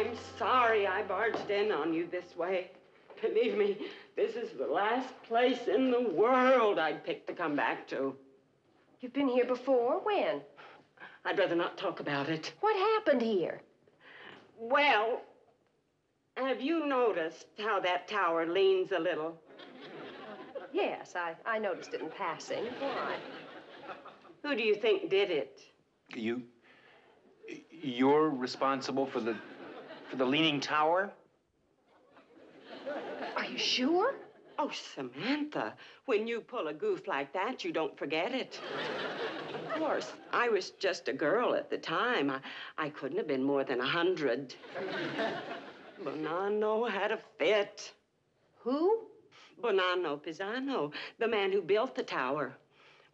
I'm sorry I barged in on you this way. Believe me, this is the last place in the world I'd pick to come back to. You've been here before? When? I'd rather not talk about it. What happened here? Well, have you noticed how that tower leans a little? Yes, I, I noticed it in passing. Why? Who do you think did it? You. You're responsible for the. for the Leaning Tower? Are you sure? Oh, Samantha, when you pull a goof like that, you don't forget it. Of course, I was just a girl at the time. I, I couldn't have been more than a hundred. Bonanno had a fit. Who? Bonanno Pisano, the man who built the tower.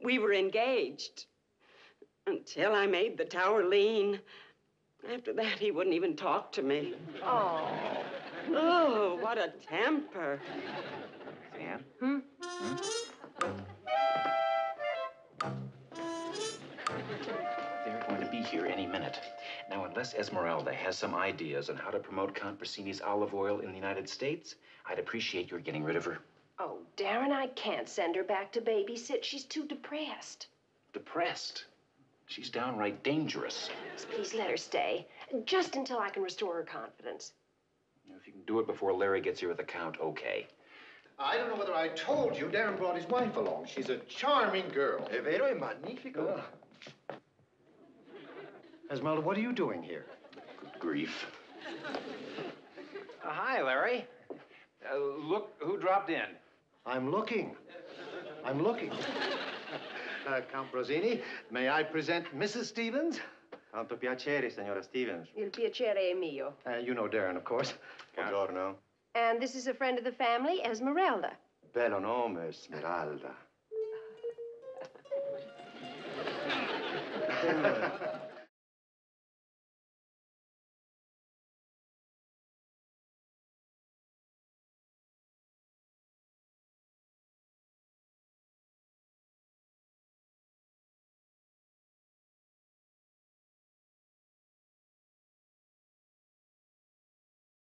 We were engaged until I made the tower lean. After that, he wouldn't even talk to me. Oh. Oh, what a temper. Sam? Hmm? They're going to be here any minute. Now, unless Esmeralda has some ideas on how to promote Count Brasini's olive oil in the United States, I'd appreciate your getting rid of her. Oh, Darrin, I can't send her back to babysit. She's too depressed. Depressed. She's downright dangerous. Please let her stay, just until I can restore her confidence. If you can do it before Larry gets here with the Count, okay. I don't know whether I told you, Darrin brought his wife along. She's a charming girl. È vero, è magnifico. Esmeralda, what are you doing here? Good grief. Uh, hi, Larry. Uh, look who dropped in. I'm looking. I'm looking. Uh, Count Brasini, may I present Mrs. Stephens? Tanto piacere, signora Stephens. Il piacere è mio. Uh, you know Darrin, of course. Buongiorno. And this is a friend of the family, Esmeralda. Bello nome, Esmeralda.